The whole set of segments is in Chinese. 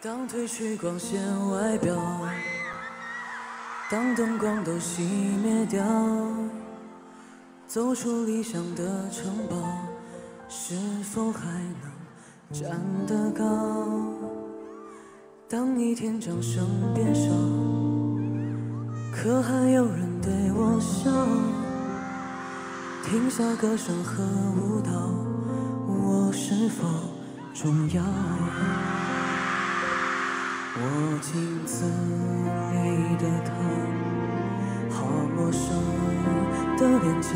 当褪去光鲜外表，当灯光都熄灭掉，走出理想的城堡，是否还能站得高？当一天掌声变少，可还有人对我笑？停下歌声和舞蹈，我是否重要？我镜子里的他，好陌生的脸颊。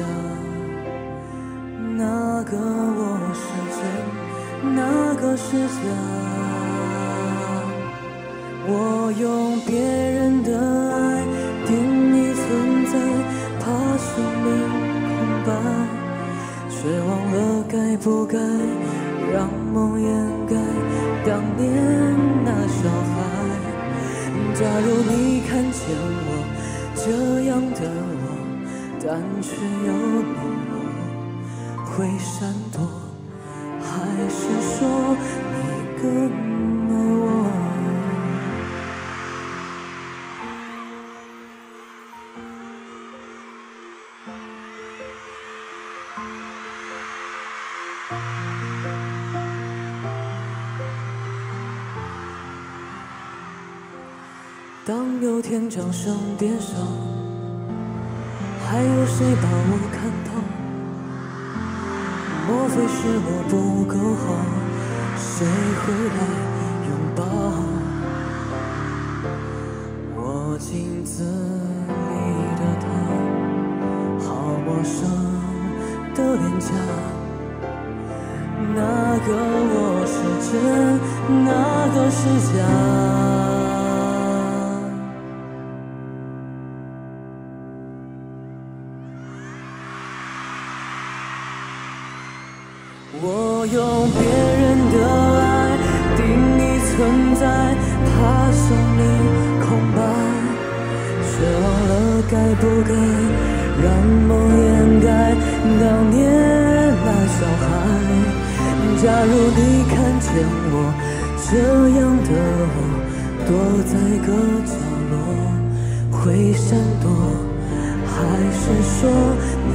那个我是真，那个是假。我用别人的爱定义存在，怕生命空白，却忘了该不该让梦掩盖当年那小孩。假如你看见我这样的我，但却又懦弱，会闪躲，当有天掌声变少，还有谁把我看到？莫非是我不够好？谁会来拥抱？我镜子里的他，好陌生的脸颊。那个我是真，那个是假。我用别人的爱定义存在，怕生命空白，却忘了该不该让梦掩盖当年那小孩。假如你看见我这样的我，躲在个角落会闪躲，还是说你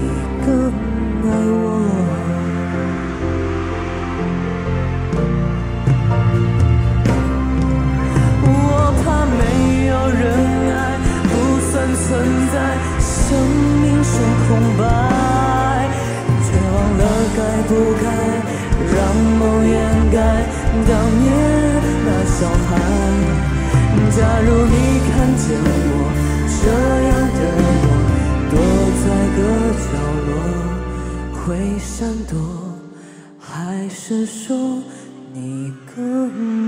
小孩。假如你看见我这样的我，躲在个角落会闪躲，还是说你更？